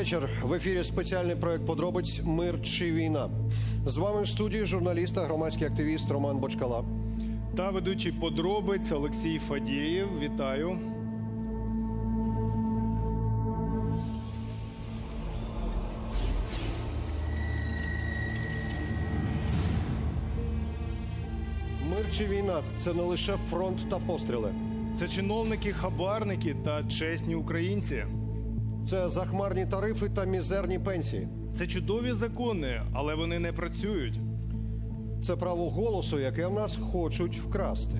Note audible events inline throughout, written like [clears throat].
Вечір. В ефірі спеціальний проект подробиць Мир чи війна. З вами в студії журналіст та громадський активіст Роман Бочкала. Та ведучий подробиць Олексій Фадієв. Вітаю. Мир чи війна це не лише фронт та постріли. Це чиновники, хабарники та чесні українці. Це захмарні тарифи та мізерні пенсії. Це чудові закони, але вони не працюють. Це право голосу, яке в нас хочуть вкрасти.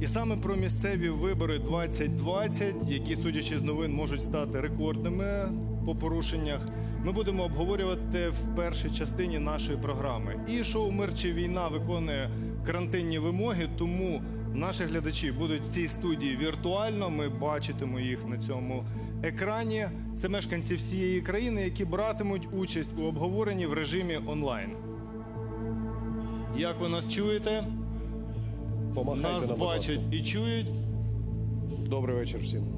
І саме про місцеві вибори 2020, які, судячи з новин, можуть стати рекордними по порушеннях, ми будемо обговорювати в першій частині нашої програми. І шоу Мир чи війна виконує карантинні вимоги, тому наші глядачі будуть в цій студії віртуально. Ми бачитимо їх на цьому екрані. Це мешканці всієї країни, які братимуть участь у обговоренні в режимі онлайн. Як ви нас чуєте? Помахайте Нас нам, будь ласка. бачать і чують. Добрий вечір всім.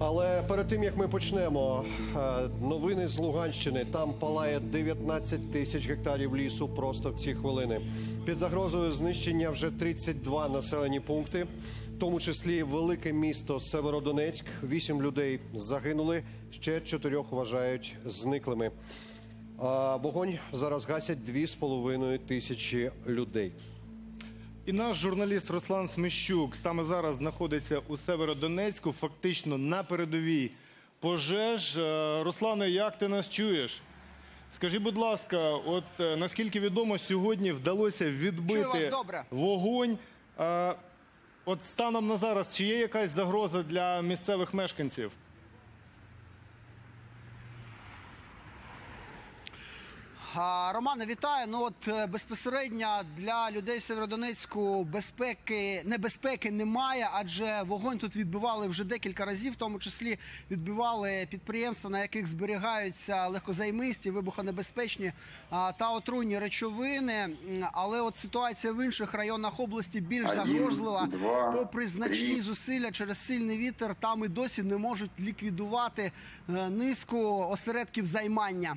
Але перед тим як ми почнемо, е, новини з Луганщини. Там палає 19 тисяч гектарів лісу просто в ці хвилини. Під загрозою знищення вже 32 населені пункти, в тому числі велике місто Северодонецьк. Вісім людей загинули, ще чотирьох вважають зниклими. А вогонь зараз гасять 2,5 тисячі людей. І наш журналіст Руслан Сміщук саме зараз знаходиться у Северодонецьку, фактично на передовій пожеж. Е, Руслане, як ти нас чуєш? Скажи, будь ласка, от е, наскільки відомо, сьогодні вдалося Чую відбити добре. вогонь. Е, От станом на зараз, чи є якась загроза для місцевих мешканців? Романе, вітаю. Ну от е, безпосередньо для людей в Северодонецьку безпеки небезпеки немає, адже вогонь тут відбивали вже декілька разів, в тому числі відбивали підприємства, на яких зберігаються легкозаймисті, вибухонебезпечні та отруйні речовини. Але от ситуація в інших районах області більш загрозлива. Попри значні зусилля через сильний вітер, там і досі не можуть ліквідувати е, низку осередків займання.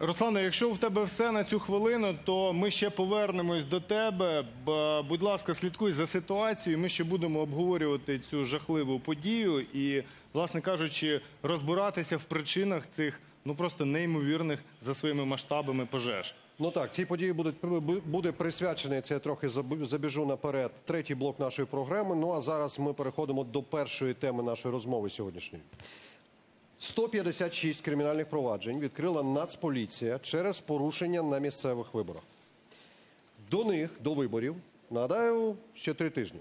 Руслане, якщо в тебе все на цю хвилину, то ми ще повернемось до тебе. Б- Будь ласка, слідкуй за ситуацією. Ми ще будемо обговорювати цю жахливу подію і, власне кажучи, розбиратися в причинах цих ну просто неймовірних за своїми масштабами пожеж. Ну так, ці події будуть буде присвячений. Це я трохи заб- забіжу наперед. Третій блок нашої програми. Ну а зараз ми переходимо до першої теми нашої розмови сьогоднішньої. 156 кримінальних проваджень відкрила Нацполіція через порушення на місцевих виборах. До них, до виборів, нагадаю, ще три тижні.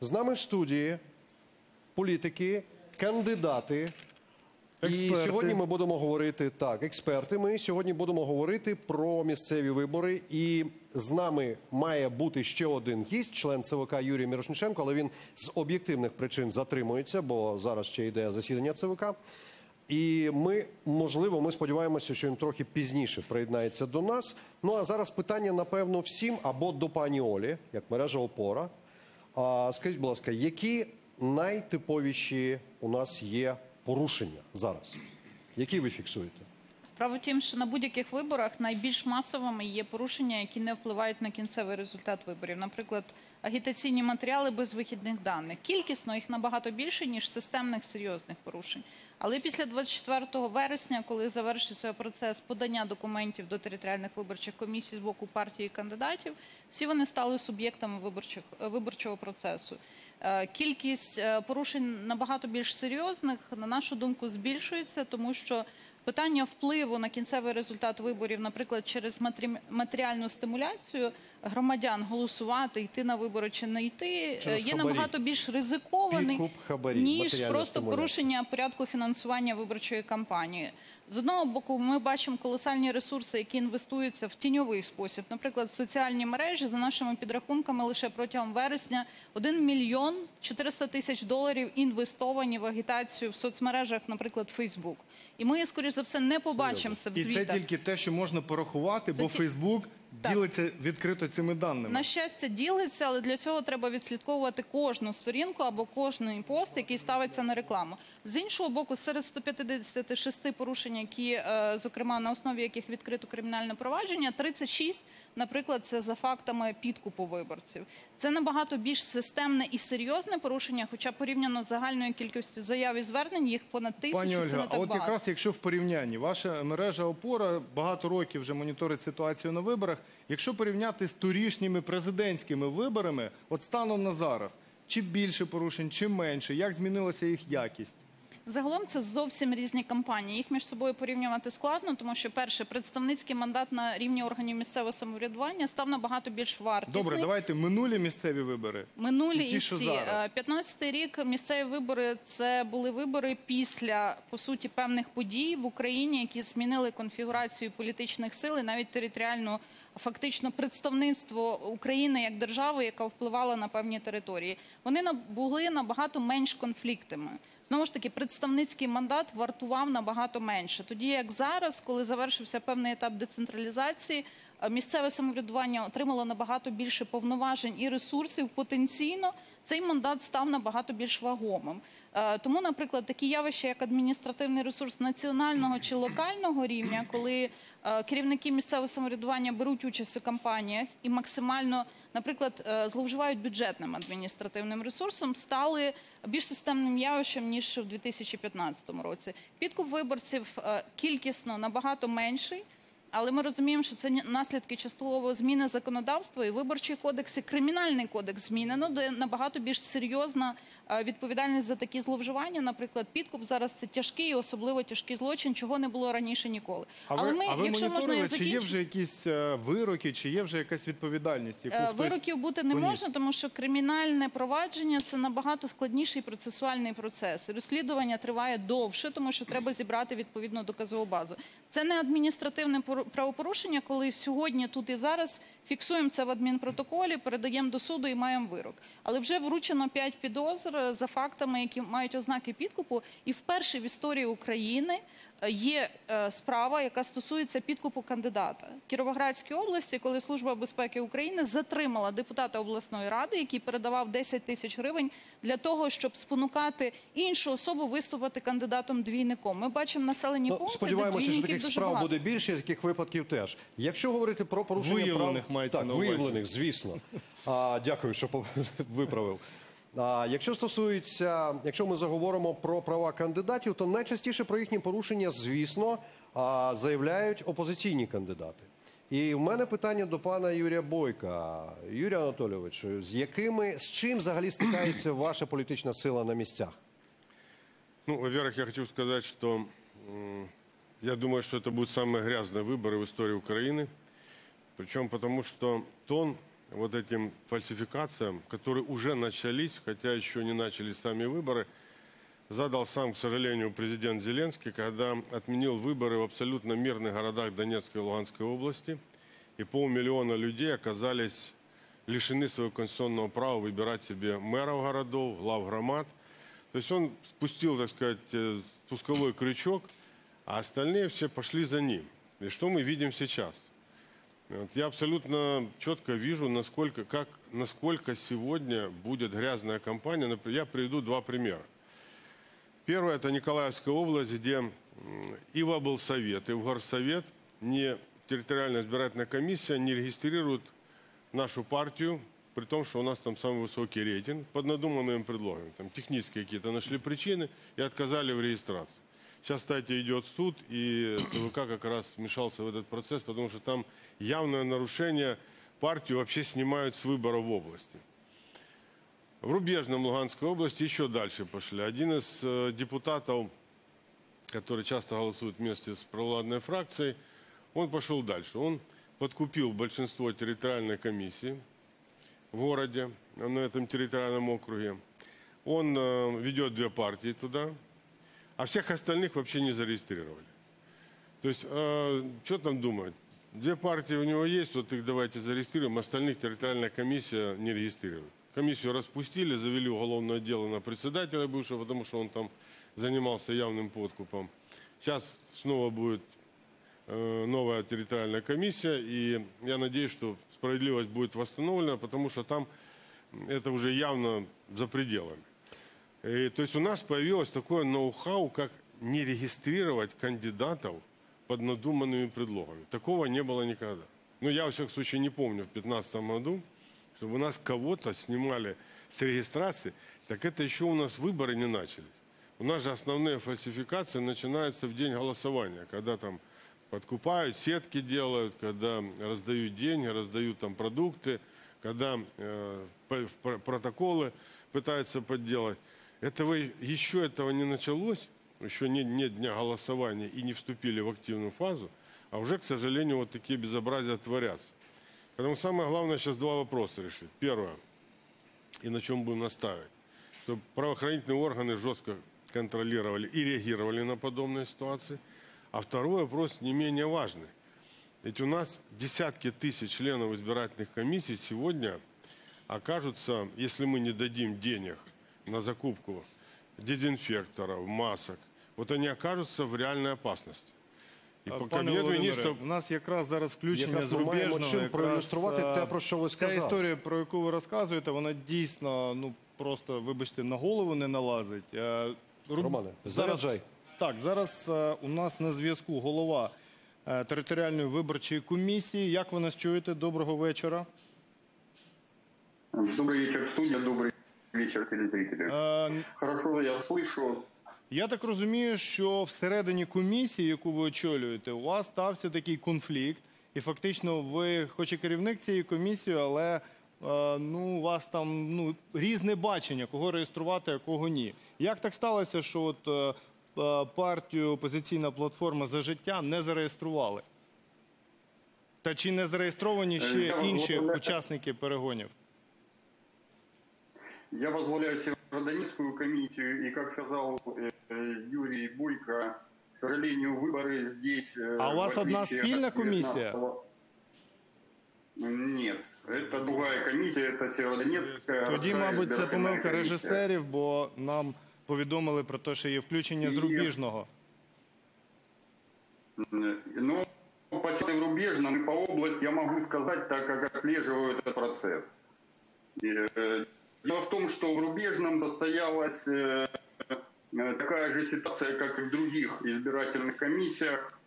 З нами в студії політики, кандидати. І сьогодні ми будемо говорити так, експерти. Ми сьогодні будемо говорити про місцеві вибори. І з нами має бути ще один гість, член ЦВК Юрій Мірошниченко, але він з об'єктивних причин затримується, бо зараз ще йде засідання ЦВК. І ми, можливо, ми сподіваємося, що він трохи пізніше приєднається до нас. Ну а зараз питання, напевно, всім або до пані Олі, як мережа опора. А скажіть, будь ласка, які найтиповіші у нас є порушення зараз? Які ви фіксуєте? Справа в тім, що на будь-яких виборах найбільш масовими є порушення, які не впливають на кінцевий результат виборів. Наприклад, агітаційні матеріали без вихідних даних. Кількісно їх набагато більше ніж системних серйозних порушень. Але після 24 вересня, коли завершився процес подання документів до територіальних виборчих комісій з боку партії кандидатів, всі вони стали суб'єктами виборчого процесу. Е, Кількість е, порушень набагато більш серйозних, на нашу думку, збільшується, тому що питання впливу на кінцевий результат виборів, наприклад, через матеріальну стимуляцію громадян голосувати, йти на вибори чи не йти, е, Через є хабарі. набагато більш ризикований, хабарі, ніж просто порушення порядку фінансування виборчої кампанії. З одного боку, ми бачимо колосальні ресурси, які інвестуються в тіньовий спосіб. Наприклад, в соціальні мережі за нашими підрахунками лише протягом вересня 1 мільйон 400 тисяч доларів інвестовані в агітацію в соцмережах, наприклад, Фейсбук. І ми, скоріш за все, не побачимо це в І це тільки те, що можна порахувати, бо Фейсбук Так. ділиться відкрито цими даними. На щастя, ділиться, але для цього треба відслідковувати кожну сторінку або кожний пост, який ставиться на рекламу. З іншого боку, серед 156 порушень, які, е, зокрема, на основі яких відкрито кримінальне провадження, 36, наприклад, це за фактами підкупу виборців. Це набагато більш системне і серйозне порушення, хоча порівняно з загальною кількістю заяв і звернень їх понад тисячу. Пані це не Ольга, так а от багато. якраз якщо в порівнянні ваша мережа опора багато років вже моніторить ситуацію на виборах. Якщо порівняти з торішніми президентськими виборами, от станом на зараз, чи більше порушень, чи менше, як змінилася їх якість? Загалом це зовсім різні кампанії. Їх між собою порівнювати складно, тому що перше представницький мандат на рівні органів місцевого самоврядування став набагато більш вартісний. Добре, давайте минулі місцеві вибори. Минулі І ті, і ці 15-й рік місцеві вибори це були вибори після по суті певних подій в Україні, які змінили конфігурацію політичних сил і навіть територіальну фактично представництво України як держави, яка впливала на певні території. Вони були набагато менш конфліктами. Знову ж таки, представницький мандат вартував набагато менше. Тоді як зараз, коли завершився певний етап децентралізації, е, місцеве самоврядування отримало набагато більше повноважень і ресурсів потенційно. Цей мандат став набагато більш вагомим. Е, Тому, наприклад, такі явища, як адміністративний ресурс національного чи локального рівня, коли е, керівники місцевого самоврядування беруть участь у кампаніях і максимально, наприклад, е, зловживають бюджетним адміністративним ресурсом, стали більш системним явищем ніж в 2015 році. Підкуп виборців е, кількісно набагато менший. Але ми розуміємо, що це наслідки частково зміни законодавства і виборчий кодекс, і кримінальний кодекс змінено, де набагато більш серйозна відповідальність за такі зловживання. Наприклад, підкуп зараз це тяжкий, і особливо тяжкий злочин, чого не було раніше ніколи. А Але ви, ми, а ви якщо можна, я чи є вже якісь е, вироки, чи є вже якась відповідальність? Яку Е, Вироків бути не поніс? можна, тому що кримінальне провадження це набагато складніший процесуальний процес. Розслідування триває довше, тому що треба зібрати відповідну доказову базу. Це не адміністративне пору- правопорушення, коли сьогодні, тут і зараз фіксуємо це в адмінпротоколі, передаємо до суду і маємо вирок. Але вже вручено п'ять підозр е, за фактами, які мають ознаки підкупу, і вперше в історії України. е, Є е, справа, яка стосується підкупу кандидата В Кіровоградській області, коли Служба безпеки України затримала депутата обласної ради, який передавав 10 тисяч гривень для того, щоб спонукати іншу особу виступити кандидатом двійником. Ми бачимо населені Ну, пункти, де сподіваємося, що таких справ багато. буде більше, таких випадків теж. Якщо говорити про порушення Виявлених прав... мається так, на увазі. виявлених, звісно. А, дякую, що [laughs] виправив. А, якщо стосується, якщо ми заговоримо про права кандидатів, то найчастіше про їхні порушення, звісно, а, заявляють опозиційні кандидати. І в мене питання до пана Юрія Бойка. Юрій Анатолійович, з якими з чим взагалі стикається ваша [clears throat] політична сила на місцях? Ну, во-первых, я хочу сказать, что м, я думаю, что это будут самые грязные выборы в истории Украины. Причем потому, что тон вот этим фальсификациям, которые уже начались, хотя еще не начались сами выборы, задал сам, к сожалению, президент Зеленский, когда отменил выборы в абсолютно мирных городах Донецкой и Луганской области. И полмиллиона людей оказались лишены своего конституционного права выбирать себе мэров городов, глав громад. То есть он спустил, так сказать, э, спусковой крючок, а остальные все пошли за ним. И что мы видим сейчас? Я абсолютно четко вижу, насколько, как, насколько сегодня будет грязная кампания. Я приведу два примера. Первое – это Николаевская область, где и в облсовет, и в горсовет не территориальная избирательная комиссия не регистрирует нашу партию, при том, что у нас там самый высокий рейтинг, под надуманным предлогом. Там технические какие-то нашли причины и отказали в регистрации. Сейчас, кстати, идет суд, и ЦВК как раз вмешался в этот процесс, потому что там явное нарушение партию вообще снимают с выборов в области. В Рубежном Луганской области еще дальше пошли. Один из э, депутатов, который часто голосует вместе с провладной фракцией, он пошел дальше. Он подкупил большинство территориальной комиссии в городе, на этом территориальном округе. Он э, ведет две партии туда, а всех остальных вообще не зарегистрировали. То есть, э, что там думать? Две партии у него есть, вот их давайте зарегистрируем, остальных территориальная комиссия не регистрирует. Комиссию распустили, завели уголовное дело на председателя бывшего, потому что он там занимался явным подкупом. Сейчас снова будет э, новая территориальная комиссия, и я надеюсь, что справедливость будет восстановлена, потому что там это уже явно за пределами. И, то есть у нас появилось такое ноу-хау, как не регистрировать кандидатов под надуманными предлогами. Такого не было никогда. Ну, я, во всяком случае, не помню в 2015 году, чтобы у нас кого-то снимали с регистрации, так это еще у нас выборы не начались. У нас же основные фальсификации начинаются в день голосования, когда там подкупают, сетки делают, когда раздают деньги, раздают там продукты, когда э, протоколы пытаются подделать. Этого еще этого не началось, еще нет, нет дня голосования и не вступили в активную фазу, а уже, к сожалению, вот такие безобразия творятся. Поэтому самое главное сейчас два вопроса решить. Первое, и на чем будем настаивать, чтобы правоохранительные органы жестко контролировали и реагировали на подобные ситуации. А второй вопрос не менее важный. Ведь у нас десятки тысяч членов избирательных комиссий сегодня окажутся, если мы не дадим денег на закупку дезинфекторов, масок, вот они окажутся в реальной опасности. І по Пане кабінету Володимире, міністрів у нас якраз зараз включення Якраз ми маємо зарубіжного. чим якраз, проілюструвати е, те, про що ви Ця сказали. історія, про яку ви розказуєте, вона дійсно, ну просто, вибачте, на голову не налазить. Е, Романе, зараз- заряджай. Так, зараз е, у нас на зв'язку голова е, територіальної виборчої комісії. Як ви нас чуєте? Доброго вечора. Добрый вечер, студия, добрый вечер, телезрители. Е, Хорошо, я слышу. Я так розумію, що всередині комісії, яку ви очолюєте, у вас стався такий конфлікт, і фактично ви, хоч і керівник цієї комісії, але е, ну, у вас там ну, різне бачення, кого реєструвати, а кого ні. Як так сталося, що от, е, е, партію опозиційна платформа за життя не зареєстрували? Та чи не зареєстровані ще інші учасники перегонів? Я возглавляю Северодонецкую комиссию, и, как сказал э, э, Юрий Бойко, к сожалению, выборы здесь... э, А у вас в одна отличие спільна от комиссия? 19-го Нет, это другая комиссия, это Северодонецкая... Тоді, городская мабуть, це избирательная помилка комиссия. режисерів, бо нам повідомили про те, що є включення з Ні. рубіжного. Ну, по ситуации в Рубежном и по области я могу сказать, так как отслеживаю этот процесс. Дело в том, что в Рубежном состоялась э, э, такая же ситуация, как и в других избирательных комиссиях.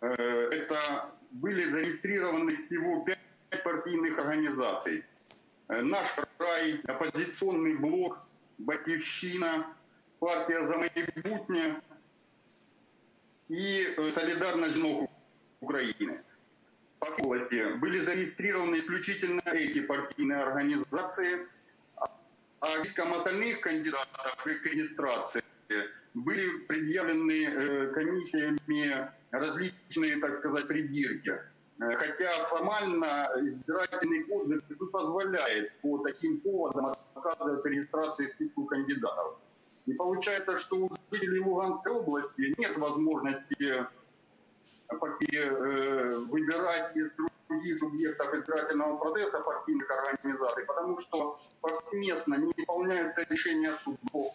Э, Это были зарегистрированы всего пять партийных организаций. Наш край, оппозиционный блок, Батьевщина, партия за майбутнє и солидарность жінок Украины. По области были зарегистрированы исключительно эти партийные организации, а списком остальных кандидатов к их регистрации были предъявлены э, комиссиями различные, так сказать, придирки. Э, Хотя формально избирательный кодекс позволяет по таким поводам отказывать регистрации списку кандидатов. И получается, что у жителей Луганской области нет возможности э, выбирать из других субъектов избирательного процесса партийных организаций, потому что повсеместно не исполняются решения судов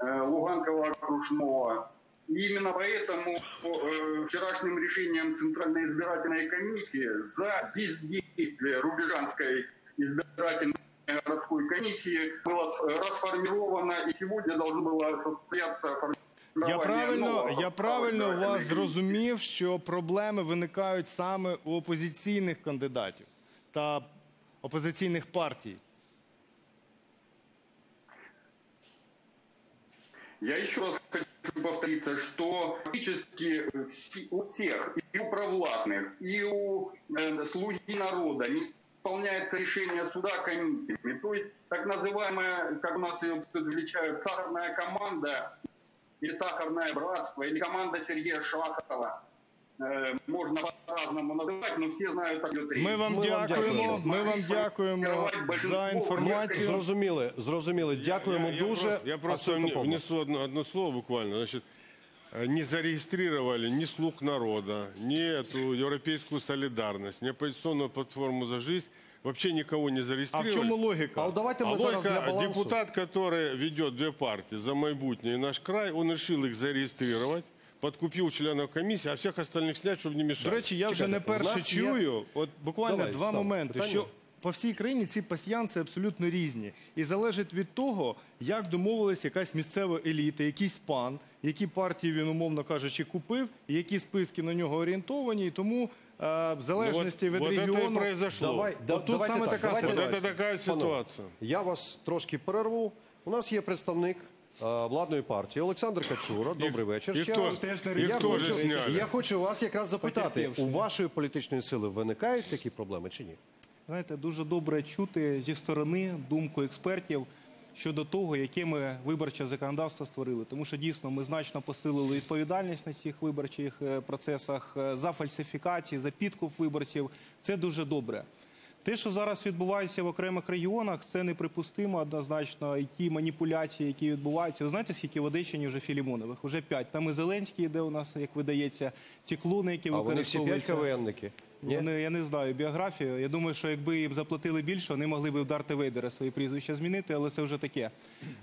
э, Луганского окружного. И именно поэтому э, вчерашним решением Центральной избирательной комиссии за бездействие Рубежанской избирательной городской комиссии было э, расформировано и сегодня должно было состояться Я формирование правильно, нового я состава правильно избирательной вас комиссии. зрозумів, що проблеми виникають саме у опозиційних кандидатів та опозиційних партій. Я еще раз хочу повториться, что практически все- у всех, и у провластных, и у э, слуги народа не исполняется решение суда комиссиями. То есть так называемая, как у нас ее тут величают, сахарная команда, или сахарное братство, или команда Сергея Шахова. Э, Можно по-разному называть, но все знают, о чем Ми вам Ми вам дякуємо. дякуємо. Ми вам дякуємо за інформацію. Зрозуміли, зрозуміли. Дякуємо Я- я дуже. просто- Я просто Абсолютно вне- повно. внесу одно, одно слово буквально. Значит, э, не зарегистрировали ни слуг народа, ни эту европейскую солидарность, ни оппозиционную платформу за жизнь. Вообще никого не А в зарегистрировали. чому логіка? А от давайте ми А зараз логика, для балансу. депутат, который ведет две партии, за майбутнее и наш край, он решил их зарегистрировать, подкупил членов комиссии, а всех остальных снять, чтобы не мешали. До речі, я вже Чекайте, не у перше нас є- чую. От буквально Давай, два Слава, моменти. питання? Що по всій країні ці пасьянси абсолютно різні. І залежить від того, як домовилась якась місцева еліта, якийсь пан, які партії він, умовно кажучи, купив, і які списки на нього орієнтовані. І тому е, в Ну, залежності від вот это и регіону. произошло. Давай, да, тут давайте саме так, така давайте ситуація. Панове. Я вас трошки перерву. У нас є представник е, владної партії Олександр Качура. Добрий вечір. і ще хто раз. ж- Я не і хочу- зняли? Я хочу вас якраз запитати, у вашої політичної сили виникають такі проблеми чи ні? Знаєте, дуже добре чути зі сторони думку експертів щодо того, яке ми виборче законодавство створили. Тому що дійсно ми значно посилили відповідальність на цих виборчих е, процесах е, за фальсифікації, за підкуп виборців. Це дуже добре. Те, що зараз відбувається в окремих регіонах, це неприпустимо однозначно. І ті маніпуляції, які відбуваються. Ви знаєте, скільки в Одещині вже Філімонових? Уже п'ять. Там і Зеленський, де у нас, як видається, ці клуни, які А вони всі п'ять. КВНники. Вони, я не знаю біографію. Я думаю, що якби їм заплатили більше, вони могли б в Дарте Вейдера свої прізвища змінити, але це вже таке.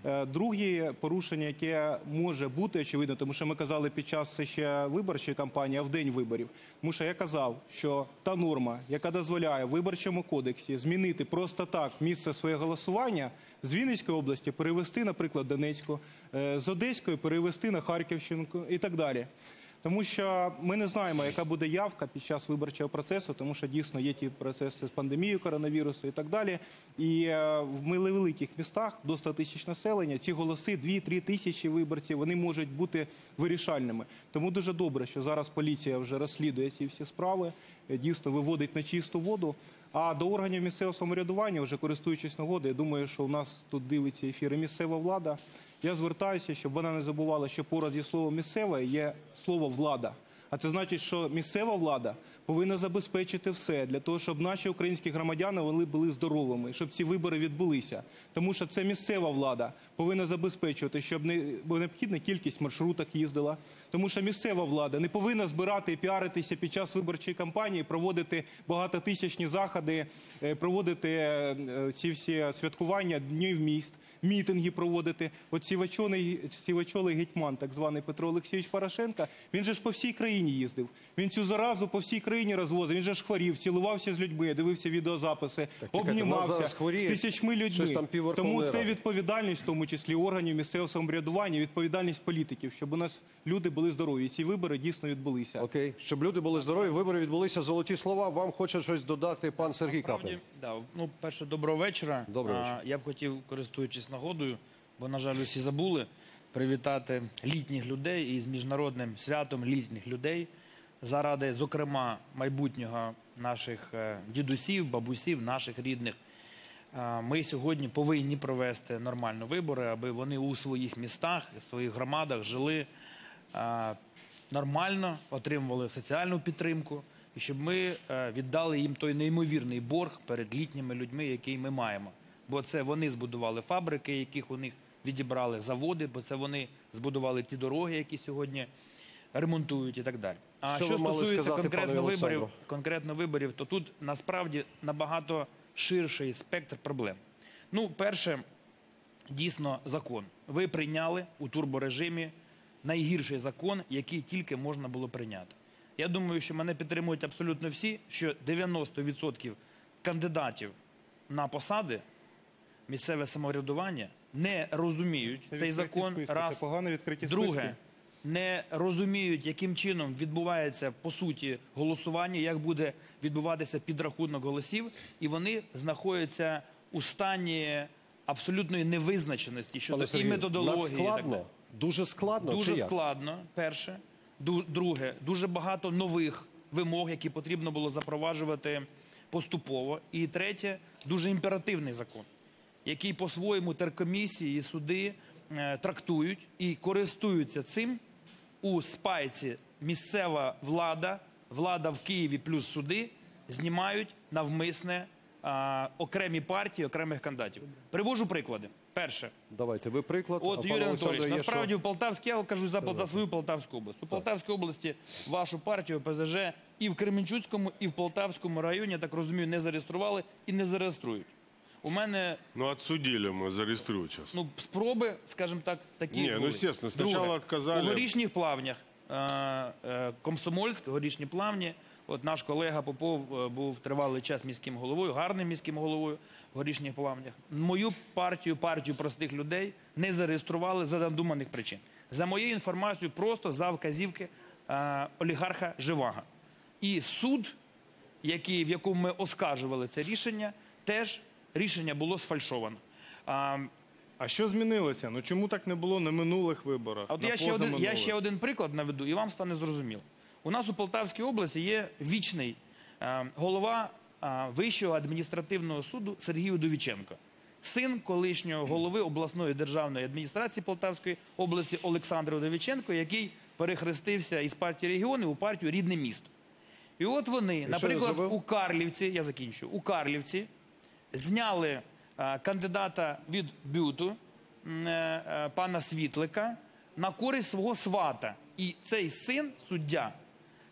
Е, Друге порушення, яке може бути очевидно, тому що ми казали під час ще виборчої кампанії, а в день виборів. Тому що я казав, що та норма, яка дозволяє виборчому кодексі змінити просто так місце своє голосування з Вінницької області перевести, наприклад, Донецьку, е, з Одеської перевести на Харківщину і так далі. Тому що ми не знаємо, яка буде явка під час виборчого процесу, тому що дійсно є ті процеси з пандемією коронавірусу і так далі. І е, в великих містах до 100 тисяч населення ці голоси 2-3 тисячі виборців вони можуть бути вирішальними. Тому дуже добре, що зараз поліція вже розслідує ці всі справи, е, дійсно виводить на чисту воду. А до органів місцевого самоврядування, вже користуючись нагодою, я думаю, що у нас тут дивиться ефіри місцева влада. Я звертаюся, щоб вона не забувала, що поруч зі словом місцеве є слово влада. А це значить, що місцева влада повинна забезпечити все для того, щоб наші українські громадяни вони були здоровими, щоб ці вибори відбулися. Тому що це місцева влада повинна забезпечувати, щоб необхідна кількість маршруток їздила. Тому що місцева влада не повинна збирати і піаритися під час виборчої кампанії, проводити багатотисячні заходи, е, проводити е, ці всі святкування днів міст мітинги проводити. От сівачоний, сівачолий гетьман, так званий Петро Олексійович Порошенка, він же ж по всій країні їздив. Він цю заразу по всій країні розвозив. Він же ж хворів, цілувався з людьми, дивився відеозаписи, чекайте, обнімався з тисячми людьми. Тому це відповідальність, в тому числі органів місцевого самоврядування, відповідальність політиків, щоб у нас люди були здорові. І ці вибори дійсно відбулися. Окей, щоб люди були здорові, вибори відбулися золоті слова. Вам хоче щось додати пан Сергій Каплін. Да, ну, перше, доброго вечора. Доброго А, Я б хотів, користуючись нагодою, бо, на жаль, усі забули, привітати літніх людей із міжнародним святом літніх людей заради, зокрема, майбутнього наших е, дідусів, бабусів, наших рідних. Ми сьогодні повинні провести нормально вибори, аби вони у своїх містах, в своїх громадах жили нормально, отримували соціальну підтримку, і щоб ми е, віддали їм той неймовірний борг перед літніми людьми, який ми маємо. Бо це вони збудували фабрики, яких у них відібрали заводи, бо це вони збудували ті дороги, які сьогодні ремонтують і так далі. А Що що, стосується сказати, конкретно виборів, конкретно виборів, то тут насправді набагато ширший спектр проблем. Ну, перше, дійсно закон. Ви прийняли у турборежимі найгірший закон, який тільки можна було прийняти. Я думаю, що мене підтримують абсолютно всі, що 90% кандидатів на посади місцеве самоврядування не розуміють Це цей закон. списки, раз. це погано відкриті Друге, списки. не розуміють, яким чином відбувається по суті голосування, як буде відбуватися підрахунок голосів, і вони знаходяться у стані абсолютної невизначеності щодо і методології. і так дуже складно. Дуже чи як? складно, перше. Ду- Друге, дуже багато нових вимог, які потрібно було запроваджувати поступово. І третє, дуже імперативний закон, який по-своєму теркомісії і суди е, трактують і користуються цим у спайці місцева влада, влада в Києві плюс суди знімають навмисне а, окремі партії, окремих кандидатів. Привожу приклади. Перше, Давайте ви приклад. От Юрій Анатолійович, насправді що? в Полтавській, я кажу за, за свою Полтавську область. У Полтавській області вашу партію ПЗЖ і в Кременчуцькому, і в Полтавському районі, я так розумію, не зареєстрували і не зареєструють. У мене Ну, отсудили мы, зарегистрируют сейчас. ну, спроби, скажімо так, такі Ні, ну, були. естественно, спочатку Друге, отказали. У горішніх плавнях е, е, Комсомольськ, горішні плавні. От наш колега Попов е, був тривалий час міським головою, гарним міським головою в горішніх плавнях. Мою партію, партію простих людей не зареєстрували за надуманих причин. За моєю інформацією, просто за вказівки е, олігарха Живага. І суд, який, в якому ми оскаржували це рішення, теж рішення було сфальшовано. А, А що змінилося? Ну чому так не було на минулих виборах? а от на я ще, один, я позаминулих? ще один приклад наведу, і вам стане зрозуміло. У нас у Полтавській області є вічний е, голова е, Вищого адміністративного суду Сергій Удовіченко, син колишнього голови обласної державної адміністрації Полтавської області Олександра Удовіченко, який перехрестився із партії регіони у партію Рідне місто. І от вони, наприклад, у Карлівці, я закінчу, у Карлівці зняли е, кандидата від бюту е, е, пана Світлика на користь свого свата. І цей син, суддя,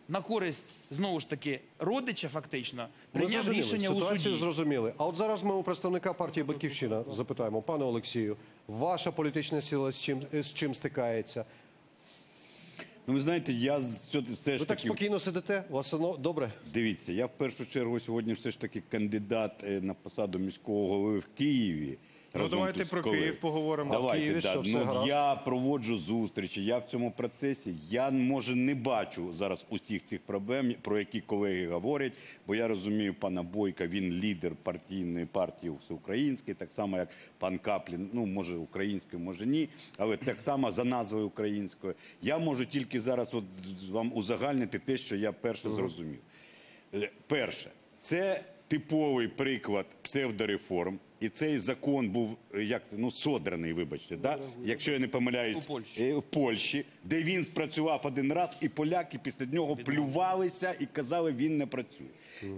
на користь знову ж таки родича, фактично, прийняв зрозуміли, рішення у ситуацію суді. зрозуміли. А от зараз ми у представника партії Батьківщина запитаємо, пане Олексію, ваша політична сила з чим з чим стикається? Ну, ви знаєте, я все, все, ж Ви так таки спокійно сидите? У вас воно добре? дивіться. Я в першу чергу сьогодні все ж таки кандидат е, на посаду міського голови в Києві. Ну, давайте про. Київ поговоримо. А в Києві да. що, все ну, гаразд? я проводжу зустрічі. Я в цьому процесі. Я може не бачу зараз усіх цих проблем, про які колеги говорять. Бо я розумію, пана Бойка, він лідер партійної партії всеукраїнської, так само як пан Каплін. Ну може українською, може ні, але так само за назвою українською. Я можу тільки зараз от вам узагальнити те, що я перше зрозумів. Е, Перше, це типовий приклад псевдореформ. І цей закон був е, як це, ну содраний, вибачте, да? якщо я не помиляюсь, У Польщі. е, в Польщі, де він спрацював один раз, і поляки після нього плювалися і казали, він не працює.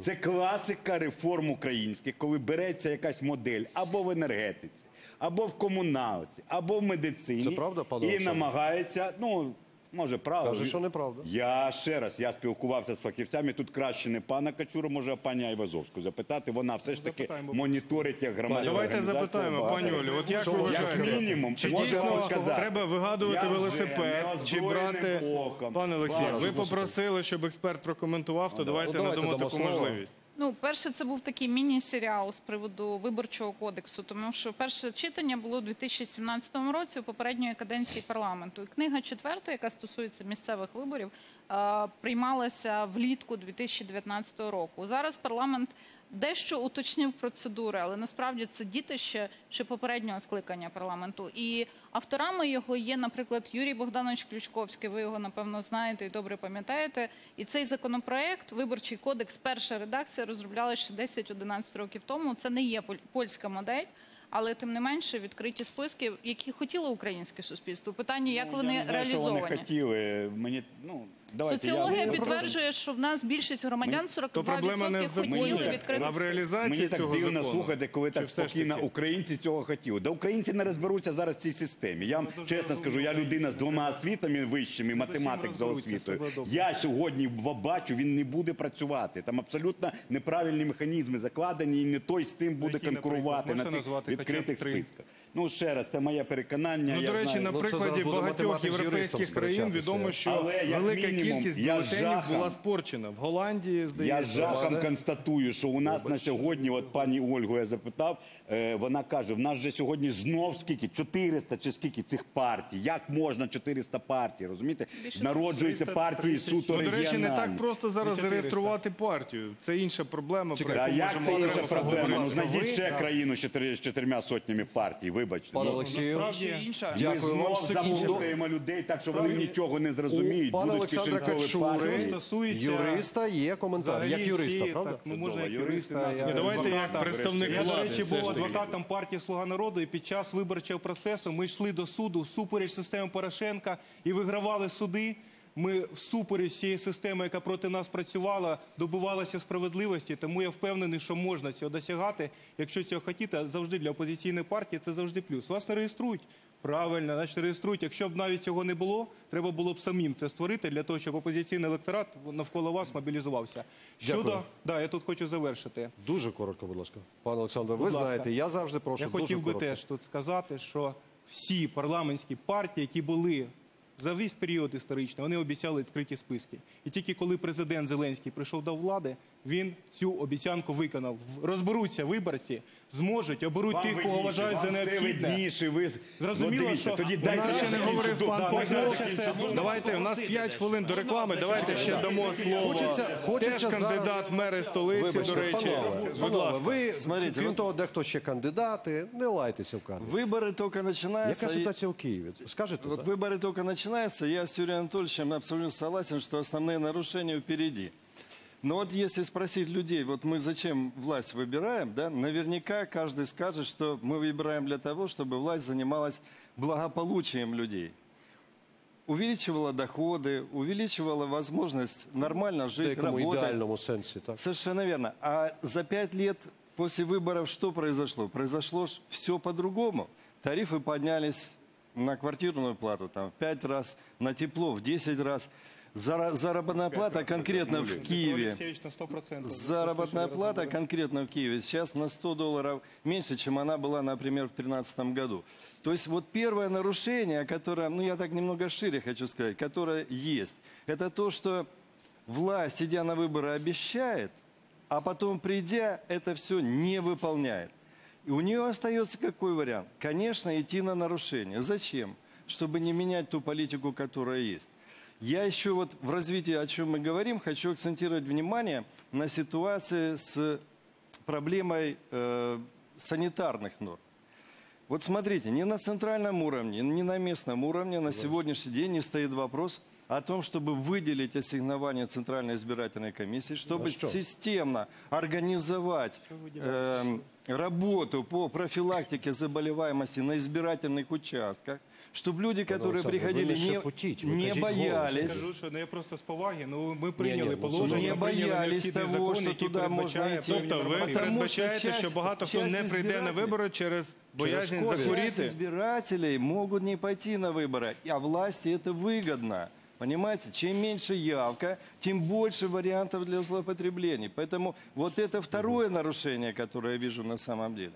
Це класика реформ українських, коли береться якась модель або в енергетиці, або в комуналці, або в медицині, Це правда, пане і Олександре? намагається, ну. Може, правда. Каже, що неправда. Я ще раз я спілкувався з фахівцями. Тут краще не пана Качура, може, а пані Айвазовську запитати. Вона все ж таки Запитаємо. моніторить як громадська Давайте організація запитаємо, пані Олі, от як ви як мінімум, Чи можу дійсно сказати, треба вигадувати я вже велосипед, чи неозброєним брати... оком Пане Олексію, бачу. ви попросили, щоб експерт прокоментував, то давайте Ну, давайте надамо дамо таку слово. можливість. Ну, перше, це був такий міні-серіал з приводу виборчого кодексу, тому що перше читання було у 2017 році у попередньої каденції парламенту. І книга четверта, яка стосується місцевих виборів, приймалася влітку 2019 року. Зараз парламент дещо уточнив процедури, але насправді це дітище ще ще попереднього скликання парламенту. І авторами його є, наприклад, Юрій Богданович Ключковський. Ви його напевно знаєте і добре пам'ятаєте. І цей законопроект, виборчий кодекс, перша редакція розробляла ще 10-11 років тому. Це не є поль- польська модель. Але тим не менше відкриті списки, які хотіло українське суспільство. Питання, як Ну, вони я не знаю, що вони хотіли. Мені ну давайте Соціологія я... підтверджує, що в нас більшість громадян 42% То проблема не в хотіли відкрити а в реалізації Мені так цього дивно закону. слухати, коли Чи так все ж спокійно таки? українці цього хотіли. Да українці не розберуться зараз в цій системі. Я вам чесно скажу, я людина з двома освітами вищими, математик за розберуться, освітою. все буде добре. Я сьогодні бачу, він не буде працювати. Там абсолютно неправильні механізми закладені, і не той з тим буде Які, наприклад? конкурувати на назвати хоча б відкритих три? списках. Ну ще раз, це моє переконання. Ну, я до речі, знаю. на Ну, прикладі багатьох європейських країн відомо, що Але велика мінімум, кількість я бюлетенів була спорчена. В Голландії, Я здається. жахом констатую, що у нас на сьогодні, от пані Ольгу я запитав, е, вона каже, в нас же сьогодні знов скільки, 400 чи скільки цих партій. Як можна 400 партій, розумієте? Народжуються партії суто Ну, до речі, не так просто зараз зареєструвати партію. Це інша проблема. про А як це інша проблема? Ну, знайдіть ще країну з чотири- з чотирма сотнями партій, вибачте. Пане Ну, Олексію, Насправді інша. Ми Дякую вам. знов Секунду. заплутаємо людей так, що вони нічого не зрозуміють. у пана Будуть Олександра кишенькові Качури, стосується юриста, є коментар. Взагалі Як юриста, всі, правда? Так, ну, можна як Чудово. юриста. Давайте як адвоката. представник Я, до влади. речі, все був таки. адвокатом партії Слуга народу, і під час виборчого процесу ми йшли до суду всупереч системи Порошенка і вигравали суди. Ми всупереч цієї системи, яка проти нас працювала, добивалася справедливості. Тому я впевнений, що можна цього досягати. Якщо цього хотіти, завжди для опозиційної партії це завжди плюс. Вас не реєструють. Правильно, значить реєструють. Якщо б навіть цього не було, треба було б самим це створити для того, щоб опозиційний електорат навколо вас мобілізувався. Щодо Дякую. да, я тут хочу завершити. Дуже коротко, будь ласка. Пане Олександре, ви ласка. знаєте, я завжди прошу Я дуже хотів би коротко. теж тут сказати, що всі парламентські партії, які були За весь період історичний вони обіцяли відкриті списки. І тільки коли президент Зеленський прийшов до влади, він цю обіцянку виконав. В- Розберуться виборці, зможуть, оберуть тих, кого вважають за необхідне. видніше. Ви... Зрозуміло, Ну, дивіться, що тоді у дайте нас ще не закінчити. говорив Да, пан да, Попов. дайте закінчити. Давайте, у нас 5 хвилин до реклами. Давайте ще дамо слово. Хочеться- хочеться Теж кандидат зараз- в мери столиці, Вибачте, до речі. панове, Будь панове, ласка. ви, Смотрите, крім вот- того, дехто ще кандидати, не лайтеся в карти. Выборы только начинаются. Яка и- ситуація у Києві? Скажете? Вот так? выборы только начинаются. Я с Юрием Анатольевичем абсолютно согласен, что основные нарушения впереди. Но вот если спросить людей, вот мы зачем власть выбираем, да, наверняка каждый скажет, что мы выбираем для того, чтобы власть занималась благополучием людей. Увеличивала доходы, увеличивала возможность нормально жить, деякому работать. ідеальному сенсі. Так? Совершенно верно. А за пять лет после выборов что произошло? Произошло все по-другому. Тарифы поднялись на квартирную плату там, в пять раз, на тепло в 10 раз. Зара- Заработная плата конкретно в Киеве. Алексеевич на 100%. Заработная плата конкретно в Киеве сейчас на 100 долларов меньше, чем она была, например, в 2013 году. То есть вот первое нарушение, которое, ну я так немного шире хочу сказать, которое есть, это то, что власть, идя на выборы, обещает, а потом, придя, это все не выполняет. И у нее остается какой вариант? Конечно, идти на нарушение. Зачем? Чтобы не менять ту политику, которая есть. Я еще вот в развитии, о чем мы говорим, хочу акцентировать внимание на ситуации с проблемой э, санитарных норм. Вот смотрите, ни на центральном уровне, ни на местном уровне на сегодняшний день не стоит вопрос о том, чтобы выделить ассигнование Центральной избирательной комиссии, чтобы что? системно организовать эм, работу по профилактике заболеваемости на избирательных участках, чтобы люди, которые Олександр, ви приходили, не не, шепотіть, ви не кажіть голосно. боялись. Скажу, що не просто з поваги, ну ми прийняли Ні-ні, ну, положення, не ми прийняли боялись необхідний того, закон, що який туди можна передбачає йти. певні Тобто ви нормативи. Потому передбачаєте, що що часть- багато хто часть не прийде на избирателей- вибори через боязнь школи. Часть захворіти. избирателей могут не пойти на выборы, а власти это выгодно. Понимаете, чем меньше явка, тем больше вариантов для злоупотреблений. Поэтому вот это второе нарушение, которое я вижу на самом деле.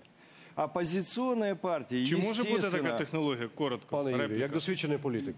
Оппозиционные партии, Чи може бути така естественно, технологія? Коротко. Пане Юрію, репліка. як досвідчений політик.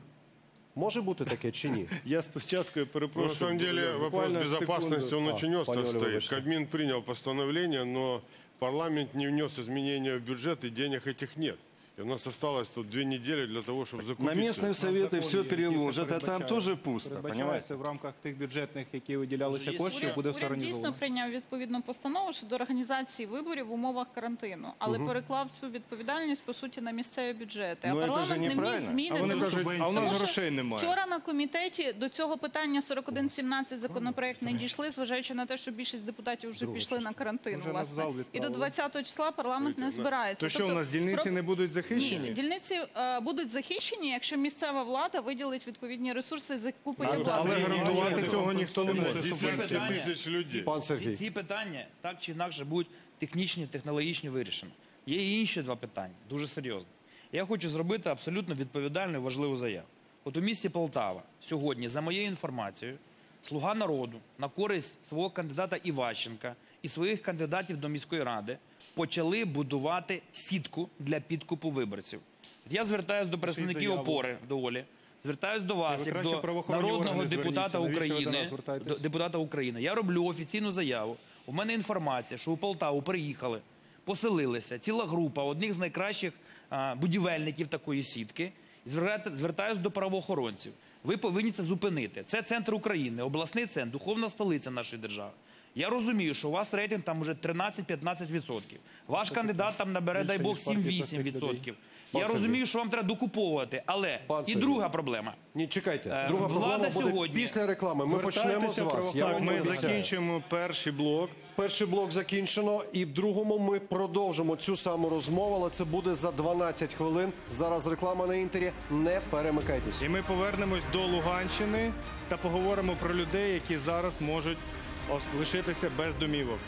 Може бути таке чи ні? [laughs] Я спочатку я Ну, перепрошую. на самом деле вопрос буквально безопасности, секунду. он очень А, остро пане Оля, стоит. вибачте. Кабмин принял постановление, но парламент не внес изменения в бюджет, и денег этих нет. И у нас осталось тут две недели для того, чтобы закупить. на всё. местные советы Законі, все які це переложат, а там передбачають. тоже пусто, понимаете? Передбачається в рамках тих бюджетних, які виділялися коштів, буде все Уряд дійсно організовано. прийняв відповідну постанову щодо організації виборів в умовах карантину, але переклав цю відповідальність по суті на місцеві бюджети. Ну, а це ж парламент не вніс неправильно. зміни А вони до кажуть, а у Тому нас що грошей немає. Вчора на комітеті до цього питання 4117 законопроект не дійшли, зважаючи на те, що більшість депутатів вже пішли на карантин. Вже на Власне, зал і до відправили. 20 числа парламент не збирається. То що, Тобто у нас дільниці про- не будуть ні, дільниці е, будуть захищені, якщо місцева влада виділить відповідні ресурси і закупить Але обладнання. гарантувати цього ніхто не може. Десятки питання. тысяч людей. Пан Ці, Сергій. ці питання так чи інакше будуть технічні, технологічні вирішені. Є і інші два питання, дуже серйозні. Я хочу зробити абсолютно відповідальну і важливу заяву. От у місті Полтава сьогодні, за моєю інформацією, слуга народу на користь свого кандидата Іващенка і своїх кандидатів до міської ради почали будувати сітку для підкупу виборців. Я звертаюся до представників опори до Олі. Звертаюсь до вас, як до народного депутата України, до- депутата України. Я роблю офіційну заяву. У мене інформація, що у Полтаву приїхали, поселилися ціла група одних з найкращих будівельників такої сітки. Звертаюсь до правоохоронців. Ви повинні це зупинити. Це центр України, обласний центр, духовна столиця нашої держави. Я розумію, що у вас рейтинг там уже 13-15%. Ваш кандидат там набере, дай Бог, ніж партії простих 7-8%. Я розумію, що вам треба докуповувати. Але і друга проблема. Ні, чекайте. Е, Друга влада проблема буде сьогодні- після реклами. Ми почнемо з вас. Я вам ми обіцяю. закінчуємо перший блок. Перший блок закінчено, і в другому ми продовжимо цю саму розмову, але це буде за 12 хвилин. Зараз реклама на інтері. Не перемикайтесь. І ми повернемось до Луганщини та поговоримо про людей, які зараз можуть лишитися без домівок.